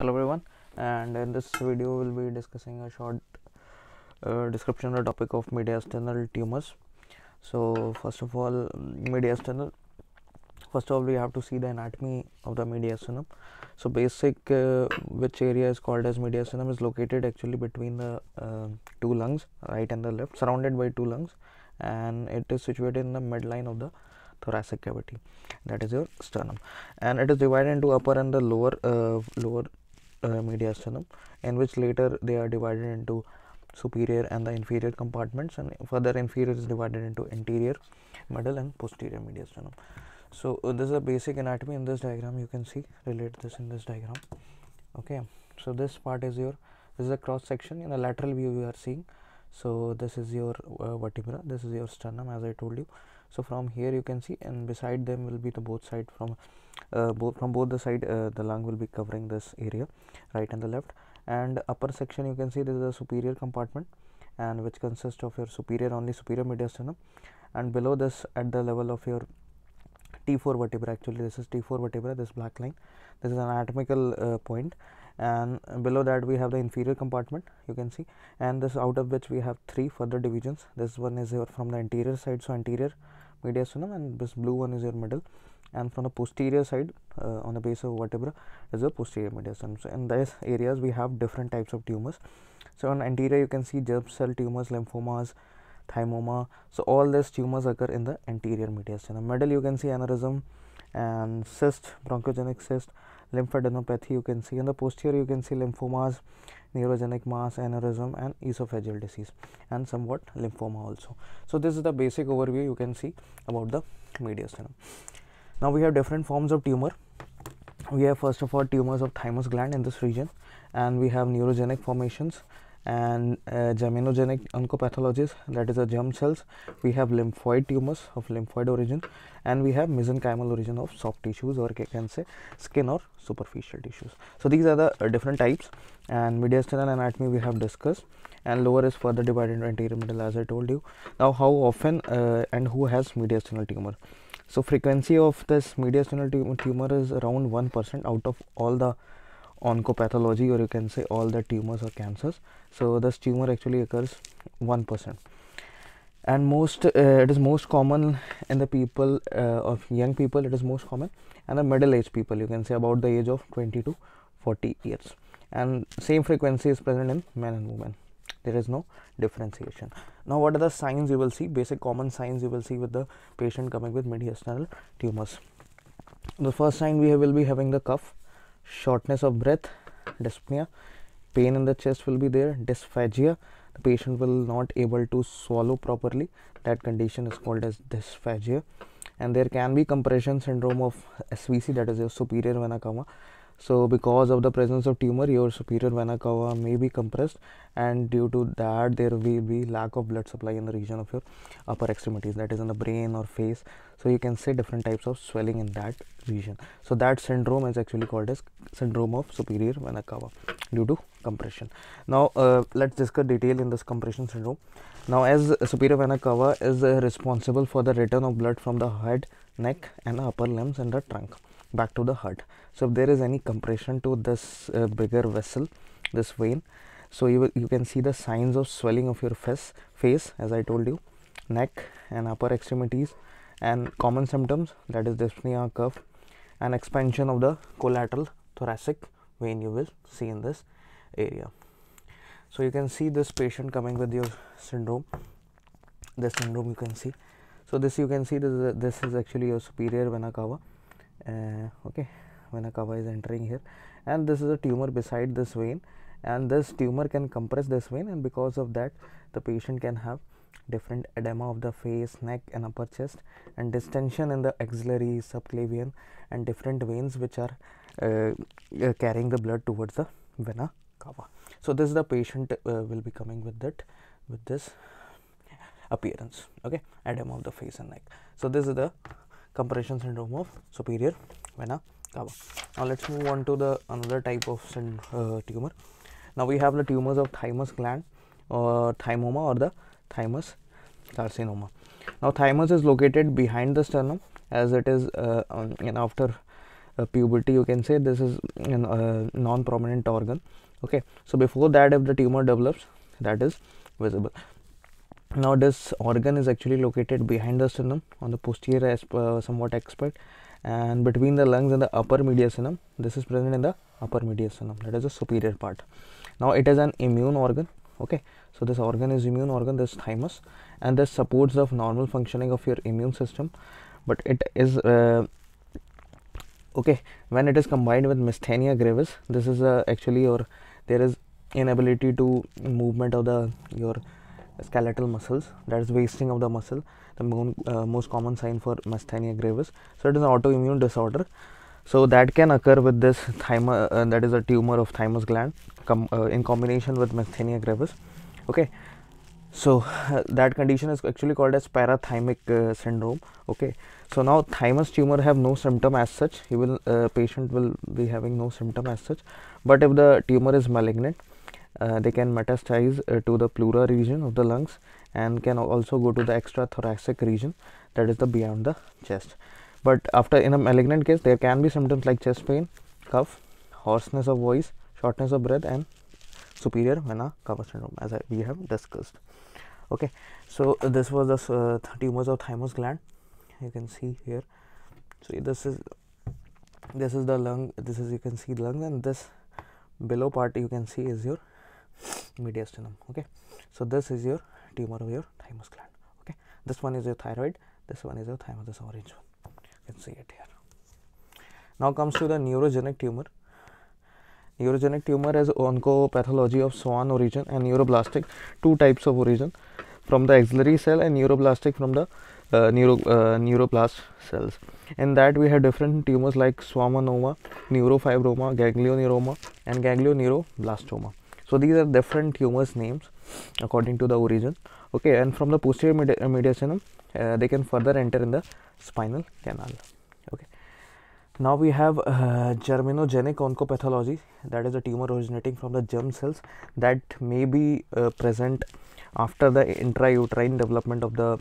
hello everyone. And in this video we'll be discussing a short uh, description of the topic of mediastinal tumors. So first of all mediastinal first of all we have to see the anatomy of the mediastinum so basic uh, which area is called as mediastinum is located actually between the uh, two lungs right and the left surrounded by two lungs. And it is situated in the midline of the thoracic cavity. That is your sternum. And it is divided into upper and the lower uh, lower mediastinum in which later they are divided into superior and the inferior compartments and further inferior is divided into anterior middle and posterior mediastinum so uh, this is a basic anatomy in this diagram. You can see relate this in this diagram. Okay so this part is your this is a cross section in a lateral view you are seeing. So this is your uh, vertebra. This is your sternum as i told you so from here you can see and beside them will be the both side from uh, both from both the side uh, the lung will be covering this area right and the left. And upper section you can see this is a superior compartment and which consists of your superior only superior mediastinum. And below this at the level of your T4 vertebra actually this is T4 vertebra this black line. This is an anatomical uh, point. And below that we have the inferior compartment you can see. And this out of which we have three further divisions. This one is your from the anterior side so anterior mediastinum and this blue one is your middle. And from the posterior side uh, on the base of vertebra is the posterior mediastinum so in these areas we have different types of tumors. So on anterior you can see germ cell tumors lymphomas thymoma. So all these tumors occur in the anterior mediastinum middle you can see aneurysm and cyst bronchogenic cyst lymphadenopathy you can see. In the posterior you can see lymphomas neurogenic mass aneurysm and esophageal disease and somewhat lymphoma also. So this is the basic overview you can see about the mediastinum. Now we have different forms of tumor. We have first of all tumors of thymus gland in this region and we have neurogenic formations and uh, germinogenic oncopathologies that is the germ cells. We have lymphoid tumors of lymphoid origin and we have mesenchymal origin of soft tissues or can say skin or superficial tissues. So these are the uh, different types and mediastinal anatomy we have discussed and lower is further divided into anterior middle as i told you. Now how often uh, and who has mediastinal tumor? So frequency of this mediastinal tumor is around 1% out of all the oncopathology or you can say all the tumors or cancers. So this tumor actually occurs 1% and most uh, it is most common in the people uh, of young people it is most common and the middle age people you can say about the age of 20 to 40 years. And same frequency is present in men and women. There is no differentiation. Now what are the signs you will see? Basic common signs you will see with the patient coming with mediastinal tumors. The first sign we will be having the cough shortness of breath dyspnea pain in the chest will be there dysphagia. The patient will not able to swallow properly. That condition is called as dysphagia. And there can be compression syndrome of svc that is your superior vena cava so because of the presence of tumor your superior vena cava may be compressed and due to that there will be lack of blood supply in the region of your upper extremities that is in the brain or face. So you can see different types of swelling in that region. So that syndrome is actually called as syndrome of superior vena cava due to compression. Now uh, let's discuss detail in this compression syndrome. Now as superior vena cava is uh, responsible for the return of blood from the head neck and upper limbs and the trunk back to the heart. So if there is any compression to this uh, bigger vessel this vein so you, you can see the signs of swelling of your face face as i told you neck and upper extremities and common symptoms that is dyspnea cough and expansion of the collateral thoracic vein you will see in this area. So you can see this patient coming with your syndrome. This syndrome you can see. So this you can see this is, this is actually your superior vena cava uh, okay vena cava is entering here. And this is a tumor beside this vein. And this tumor can compress this vein. And because of that the patient can have different edema of the face neck and upper chest. And distension in the axillary subclavian and different veins which are uh, uh, carrying the blood towards the vena cava. So this is the patient uh, will be coming with that with this appearance. Okay edema of the face and neck. So this is the compression syndrome of superior vena cava. Now let's move on to the another type of uh, tumor. Now we have the tumors of thymus gland or thymoma or the thymus carcinoma. Now thymus is located behind the sternum as it is uh, um, after uh, puberty you can say this is a uh, non-prominent organ okay so before that if the tumor develops that is visible now this organ is actually located behind the sternum on the posterior uh, somewhat expert and between the lungs and the upper mediastinum this is present in the upper mediastinum that is the superior part. Now it is an immune organ okay? So this organ is immune organ this thymus and this supports the normal functioning of your immune system. But it is uh, okay when it is combined with myasthenia gravis this is uh, actually or there is inability to movement of the your skeletal muscles that is wasting of the muscle the uh, most common sign for myasthenia gravis. So it is an autoimmune disorder. So that can occur with this thymus uh, that is a tumor of thymus gland com uh, in combination with myasthenia gravis. Okay. So that condition is actually called as parathymic uh, syndrome. Okay. So now thymus tumor have no symptom as such. He will uh, patient will be having no symptom as such. But if the tumor is malignant they can metastasize uh, to the pleura region of the lungs and can also go to the extra thoracic region that is the beyond the chest. But after in a malignant case there can be symptoms like chest pain cough hoarseness of voice shortness of breath and superior vena cava syndrome as I, we have discussed. Okay so uh, this was the uh, tumors of thymus gland. You can see here. So this is this is the lung this is you can see the lung and this below part you can see is your mediastinum okay? So this is your tumor of your thymus gland okay? This one is your thyroid this one is your thymus this orange one. You can see it here. Now comes to the neurogenic tumor. Neurogenic tumor has oncopathology of Schwann origin and neuroblastic two types of origin from the axillary cell and neuroblastic from the uh, neuro, uh, neuroblast cells. In that we have different tumors like schwannoma, neurofibroma, ganglioneuroma and ganglioneuroblastoma. So these are different tumors names according to the origin. Okay, and from the posterior medi mediastinum, uh, they can further enter in the spinal canal. Okay. Now we have uh, germinogenic oncopathology, that is a tumor originating from the germ cells that may be uh, present after the intrauterine development of the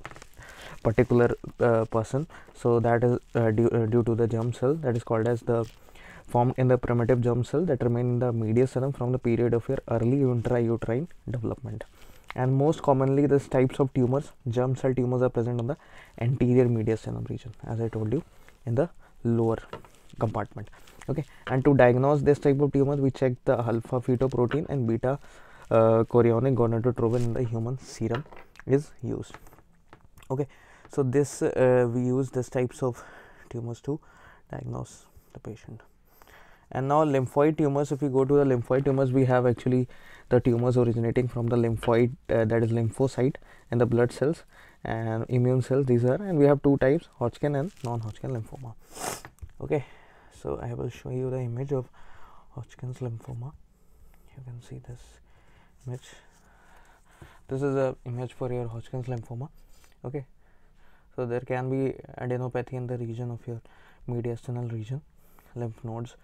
particular uh, person so that is uh, due, uh, due to the germ cell that is called as the formed in the primitive germ cell that remain in the mediastinum from the period of your early intrauterine development. And most commonly these types of tumors germ cell tumors are present on the anterior mediastinum region as i told you in the lower compartment. Okay? And to diagnose this type of tumors we check the alpha fetoprotein and beta uh, chorionic gonadotropin in the human serum is used. Okay? So this uh, we use this types of tumors to diagnose the patient and now lymphoid tumors if we go to the lymphoid tumors we have actually the tumors originating from the lymphoid uh, that is lymphocyte and the blood cells and immune cells these are and we have two types hodgkin and non-hodgkin lymphoma. Okay so i will show you the image of hodgkin's lymphoma. You can see this image. This is a image for your hodgkin's lymphoma. Okay so there can be adenopathy in the region of your mediastinal region lymph nodes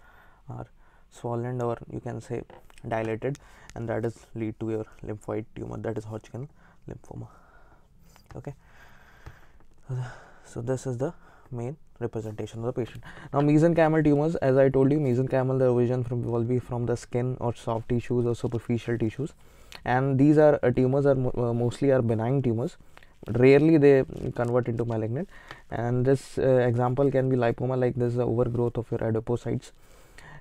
are swollen or you can say dilated and that is lead to your lymphoid tumor that is hodgkin lymphoma. Okay? So this is the main representation of the patient. Now mesenchymal tumors as i told you mesenchymal the origin from will be from the skin or soft tissues or superficial tissues. And these are uh, tumors are mo uh, mostly are benign tumors. Rarely they convert into malignant. And this uh, example can be lipoma like this is overgrowth of your adipocytes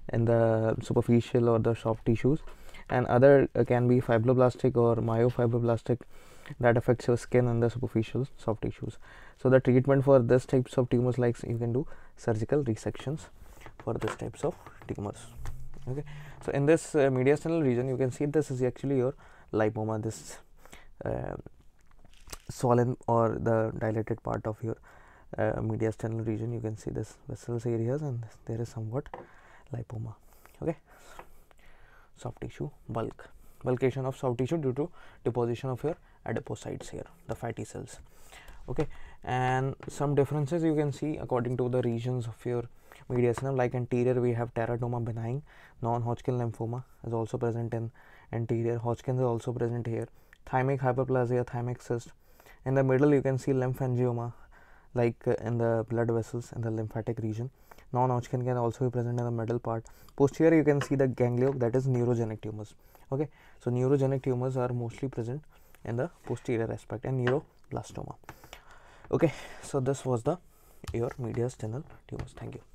in the superficial or the soft tissues. And other uh, can be fibroblastic or myofibroblastic that affects your skin and the superficial soft tissues. So the treatment for this types of tumors like you can do surgical resections for this types of tumors. Okay. So in this uh, mediastinal region you can see this is actually your lipoma this uh, swollen or the dilated part of your uh, mediastinal region. You can see this vessels areas and there is somewhat lipoma okay? Soft tissue bulk. Bulkation of soft tissue due to deposition of your adipocytes here the fatty cells. Okay? And some differences you can see according to the regions of your mediastinum. Like anterior we have teratoma benign. Non-hodgkin lymphoma is also present in anterior. Hodgkin is also present here. Thymic hyperplasia thymic cyst. In the middle you can see lymphangioma like uh, in the blood vessels in the lymphatic region non-Hodgkin can also be present in the middle part. Posterior you can see the ganglion that is neurogenic tumors. Okay? So neurogenic tumors are mostly present in the posterior aspect and neuroblastoma. Okay? So this was the your mediastinal tumors. Thank you